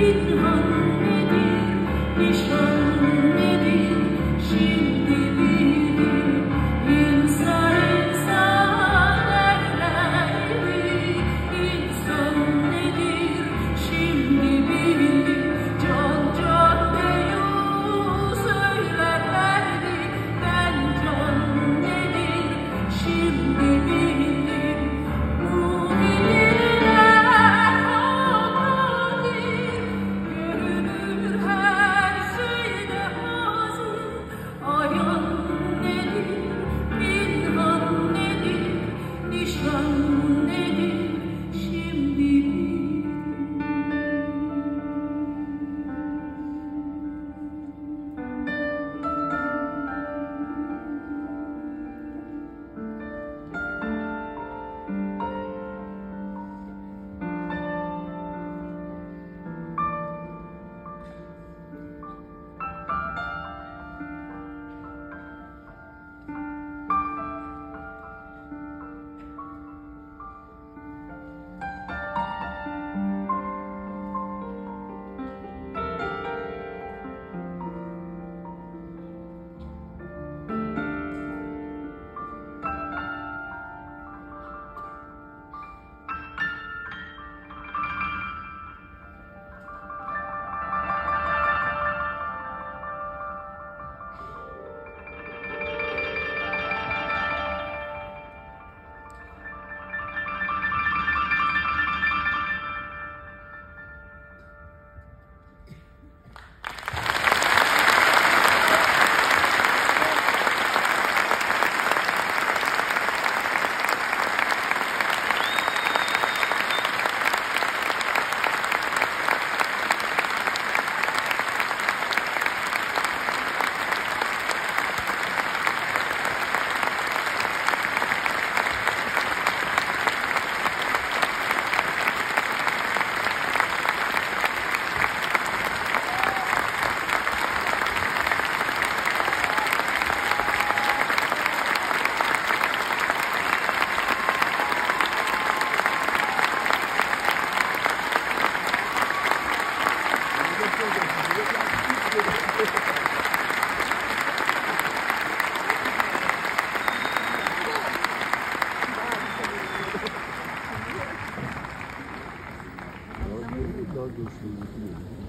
Bilmedim, nişan nedir, 嗯一。